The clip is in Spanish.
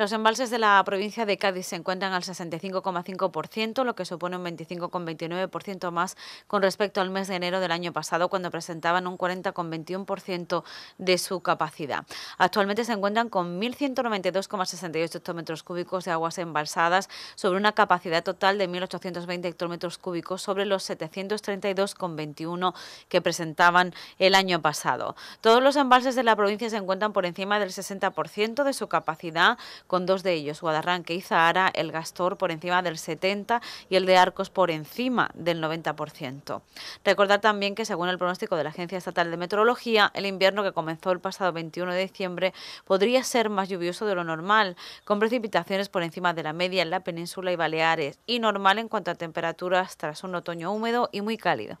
Los embalses de la provincia de Cádiz se encuentran al 65,5%, lo que supone un 25,29% más con respecto al mes de enero del año pasado, cuando presentaban un 40,21% de su capacidad. Actualmente se encuentran con 1.192,68 hectómetros cúbicos de aguas embalsadas sobre una capacidad total de 1.820 hectómetros cúbicos sobre los 732,21 que presentaban el año pasado. Todos los embalses de la provincia se encuentran por encima del 60% de su capacidad con dos de ellos, Guadarranque y Zahara, el Gastor por encima del 70% y el de Arcos por encima del 90%. Recordar también que según el pronóstico de la Agencia Estatal de Meteorología, el invierno que comenzó el pasado 21 de diciembre podría ser más lluvioso de lo normal, con precipitaciones por encima de la media en la península y Baleares, y normal en cuanto a temperaturas tras un otoño húmedo y muy cálido.